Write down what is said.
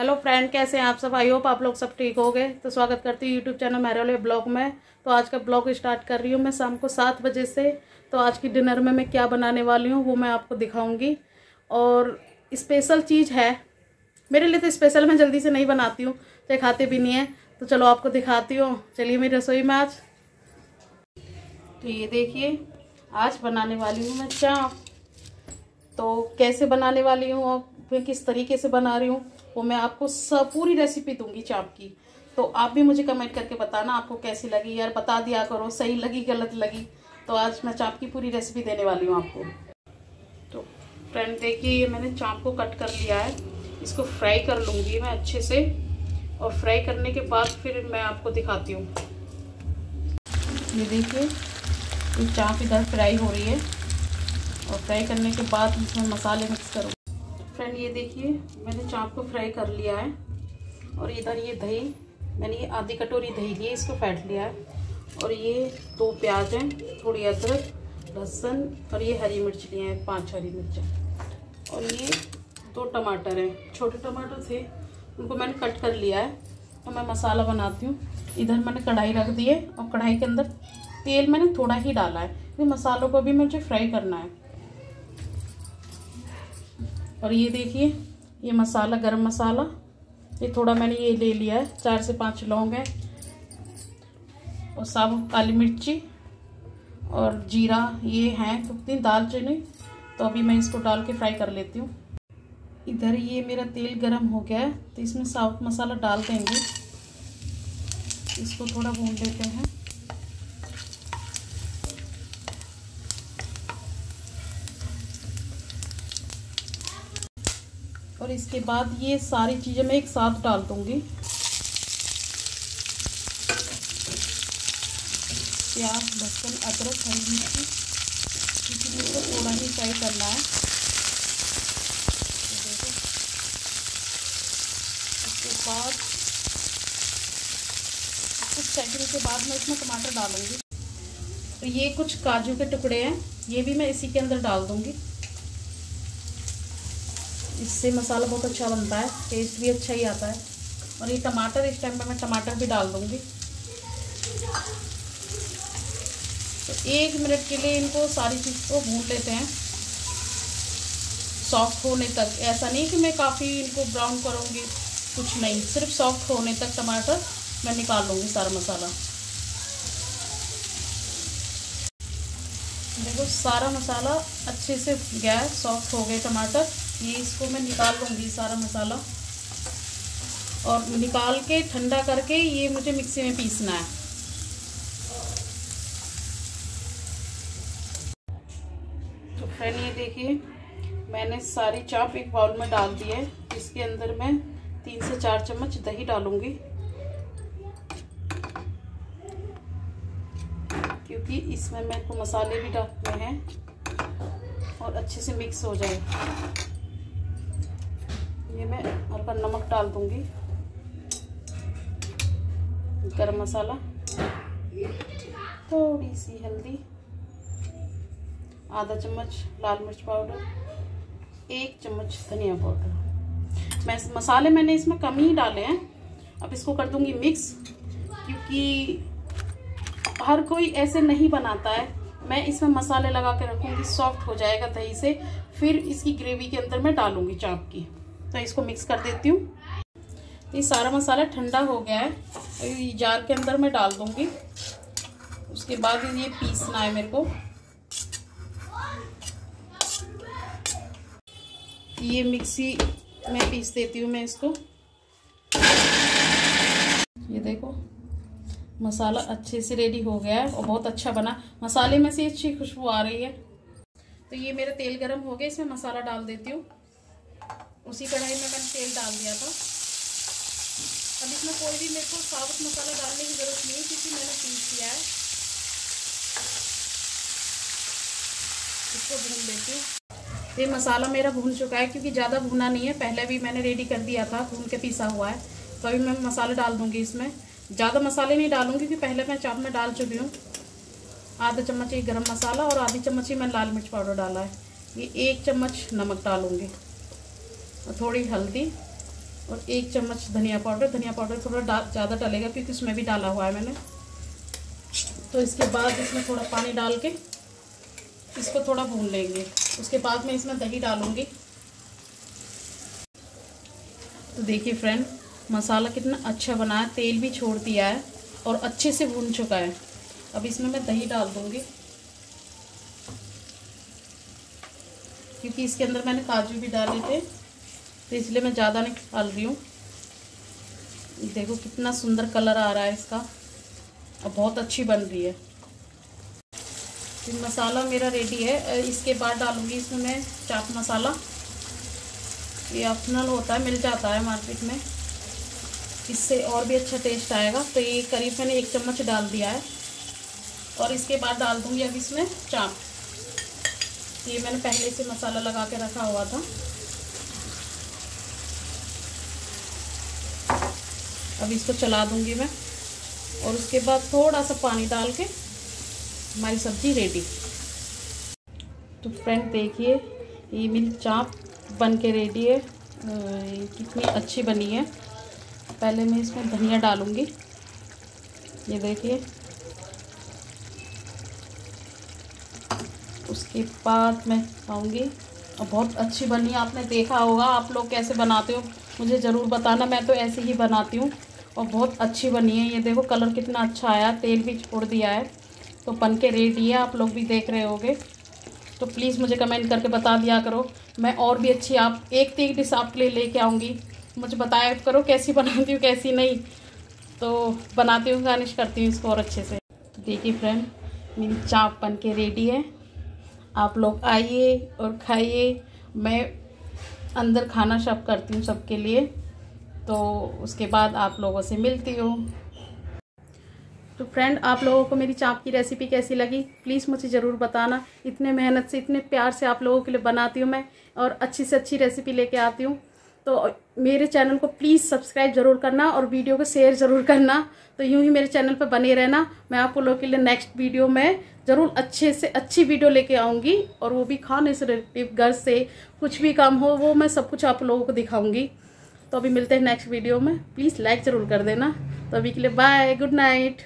Hello friend, कैसे हैं आप सब? आई होप आप लोग सब ठीक हो गए तो स्वागत करती हूँ यूट्यूब चैनल मेरे ब्लॉग में। तो आज का ब्लॉग स्टार्ट कर रही हूँ मैं शाम को सात बजे से। तो आज की डिनर में मैं क्या बनाने वाली हूँ वो मैं आपको दिखाऊँगी। और स्पेशल चीज़ है। मेरे लिए तो स्पेशल मैं जल्दी से नहीं बनाती हूँ, चाहे खाते भी नहीं है। तो चलो आपको दिखाती हूँ। चलिए मेरी रसोई में आज। तो ये देखिए, आज बनाने वाली हूँ मैं चाप। तो कैसे बनाने वाली हूँ फिर किस तरीके से बना रही हूँ, वो मैं आपको सब पूरी रेसिपी दूँगी चाप की। तो आप भी मुझे कमेंट करके बताना आपको कैसी लगी, यार बता दिया करो, सही लगी, गलत लगी। तो आज मैं चाप की पूरी रेसिपी देने वाली हूँ आपको। तो फ्रेंड देखिए, ये मैंने चाप को कट कर लिया है। इसको फ्राई कर लूँगी मैं अच्छे से। और फ्राई करने के बाद फिर मैं आपको दिखाती हूँ। ये देखिए चाप इधर फ्राई हो रही है। और फ्राई करने के बाद इसमें मसाले मिक्स करूँ। फ्रेंड, ये देखिए, मैंने चाप को फ्राई कर लिया है। और इधर ये दही, मैंने ये आधी कटोरी दही ली है, इसको फैट लिया है। और ये दो प्याज हैं, थोड़ी अदरक, लहसुन, और ये हरी मिर्च लिए हैं, पाँच हरी मिर्च। और ये दो टमाटर हैं। छोटे टमाटर थे, उनको मैंने कट कर लिया है। तो मैं मसाला बनाती हूँ। इधर मैंने कढ़ाई रख दी है, और कढ़ाई के अंदर तेल मैंने थोड़ा ही डाला है। क्योंकि मसालों को भी मुझे फ्राई करना है। और ये देखिए, ये मसाला, गरम मसाला। ये थोड़ा मैंने ये ले लिया है, चार से पाँच लौंग है। और साबुत काली मिर्ची और जीरा, ये हैं। तो तीन दालचीनी तो अभी मैं इसको डाल के फ्राई कर लेती हूँ। इधर ये मेरा तेल गरम हो गया है तो इसमें साबुत मसाला डाल देंगे। इसको थोड़ा भून लेते हैं। और इसके बाद ये सारी चीज़ें मैं एक साथ डाल दूँगी। प्याज, लहसुन, अदरक, हरी मिर्ची क्योंकि मुझको थोड़ा ही फ्राई करना है। उसके बाद कुछ सेकंड के बाद मैं इसमें टमाटर डालूँगी। तो ये कुछ काजू के टुकड़े हैं, ये भी मैं इसी के अंदर डाल दूँगी। इससे मसाला बहुत अच्छा बनता है टेस्ट भी अच्छा ही आता है। और ये टमाटर, इस टाइम पर मैं टमाटर भी डाल दूँगी। तो एक मिनट के लिए इनको सारी चीज़ को भून लेते हैं। सॉफ्ट होने तक, ऐसा नहीं कि मैं काफ़ी इनको ब्राउन करूँगी, कुछ नहीं। सिर्फ़ सॉफ्ट होने तक टमाटर मैं निकाल लूँगी सारा मसाला। देखो, सारा मसाला अच्छे से गया सॉफ्ट हो गए टमाटर। ये इसको मैं निकाल लूँगी सारा मसाला। और निकाल के ठंडा करके ये मुझे मिक्सी में पीसना है। तो फ्रेंड ये देखिए, मैंने सारी चाप एक बाउल में डाल दी है। इसके अंदर मैं तीन से चार चम्मच दही डालूँगी। क्योंकि इसमें मेरे को मसाले भी डालने हैं और अच्छे से मिक्स हो जाए। ये मैं हल्का नमक डाल दूँगी। गरम मसाला। थोड़ी सी हल्दी। आधा चम्मच लाल मिर्च पाउडर। एक चम्मच धनिया पाउडर। मैं मसाले मैंने इसमें कम ही डाले हैं। अब इसको कर दूँगी मिक्स, क्योंकि हर कोई ऐसे नहीं बनाता है। मैं इसमें मसाले लगा के रखूँगी, सॉफ्ट हो जाएगा दही से। फिर इसकी ग्रेवी के अंदर मैं डालूँगी चाप की। तो इसको मिक्स कर देती हूँ। ये सारा मसाला ठंडा हो गया है। ये जार के अंदर मैं डाल दूँगी। उसके बाद ये पीसना है मेरे को। ये मिक्सी में पीस देती हूँ मैं इसको। ये देखो, मसाला अच्छे से रेडी हो गया है और बहुत अच्छा बना। मसाले में से अच्छी खुशबू आ रही है। तो ये मेरा तेल गरम हो गया, इसमें मसाला डाल देती हूँ। उसी कढ़ाई में मैंने तेल डाल दिया था। अब इसमें कोई भी मेरे को साबुत मसाला डालने की ज़रूरत नहीं है, क्योंकि मैंने पीस दिया है। इसको भून लेती हूँ। ये मसाला मेरा भून चुका है, क्योंकि ज़्यादा भुना नहीं है। पहले भी मैंने रेडी कर दिया था, भून के पीसा हुआ है। तो अभी मैं मसाले डाल दूँगी इसमें। ज़्यादा मसाले नहीं डालूँगी, क्योंकि पहले मैं चाप में डाल चुकी हूँ। आधा चम्मच ये गरम मसाला और आधी चम्मच ही मैं लाल मिर्च पाउडर डाला है। ये एक चम्मच नमक डालूँगी। थोड़ी हल्दी और एक चम्मच धनिया पाउडर। धनिया पाउडर थोड़ा ज़्यादा डालेगा क्योंकि उसमें भी डाला हुआ है मैंने। तो इसके बाद इसमें थोड़ा पानी डाल के इसको थोड़ा भून लेंगे। उसके बाद मैं इसमें दही डालूँगी। तो देखिए फ्रेंड मसाला कितना अच्छा बना है। तेल भी छोड़ दिया है और अच्छे से भून चुका है। अब इसमें मैं दही डाल दूँगी। क्योंकि इसके अंदर मैंने काजू भी डाले थे। तो इसलिए मैं ज़्यादा नहीं डाल रही हूँ। देखो कितना सुंदर कलर आ रहा है इसका। और बहुत अच्छी बन रही है। तो मसाला मेरा रेडी है। इसके बाद डालूँगी इसमें मैं चाट मसाला। ये ऑप्शनल होता है, मिल जाता है मार्केट में। इससे और भी अच्छा टेस्ट आएगा। तो ये करीब मैंने एक चम्मच डाल दिया है। और इसके बाद डाल दूँगी अब इसमें चाप ये मैंने पहले से मसाला लगा के रखा हुआ था। अब इसको चला दूँगी मैं। और उसके बाद थोड़ा सा पानी डाल के हमारी सब्ज़ी रेडी तो फ्रेंड देखिए, ये मेरी चाप बन के रेडी है कितनी अच्छी बनी है। पहले मैं इसमें धनिया डालूँगी। ये देखिए। उसके बाद मैं खाऊँगी। और बहुत अच्छी बनी आपने देखा होगा आप लोग कैसे बनाते हो। मुझे ज़रूर बताना, मैं तो ऐसे ही बनाती हूँ। और बहुत अच्छी बनी है। ये देखो, कलर कितना अच्छा आया। तेल भी छोड़ दिया है। तो बन के रेडी है। आप लोग भी देख रहे होगे। तो प्लीज़ मुझे कमेंट करके बता दिया करो। मैं और भी अच्छी, आप एक तो एक डिश आपके लिए लेके आऊँगी। मुझे बताया करो कैसी बनाती हूँ, कैसी नहीं। तो बनाती हूँ गार्निश करती हूँ इसको और अच्छे से। तो देखिए फ्रेंड मेरी चाप बन के रेडी है। आप लोग आइए और खाइए। मैं अंदर खाना शब करती हूँ सबके लिए। तो उसके बाद आप लोगों से मिलती हूँ। तो फ्रेंड आप लोगों को मेरी चाप की रेसिपी कैसी लगी? प्लीज़ मुझे ज़रूर बताना। इतने मेहनत से, इतने प्यार से आप लोगों के लिए बनाती हूँ मैं और अच्छी से अच्छी रेसिपी लेके आती हूँ। तो मेरे चैनल को प्लीज़ सब्सक्राइब ज़रूर करना और वीडियो को शेयर ज़रूर करना। तो यूँ ही मेरे चैनल पर बने रहना। मैं आप लोगों के लिए नेक्स्ट वीडियो में ज़रूर अच्छे से अच्छी वीडियो लेके आऊँगी और वो भी खाने से रिलेटिव घर से कुछ भी काम हो, वो मैं सब कुछ आप लोगों को दिखाऊँगी। तो अभी मिलते हैं नेक्स्ट वीडियो में। प्लीज़ लाइक ज़रूर कर देना। तो अभी के लिए बाय गुड नाइट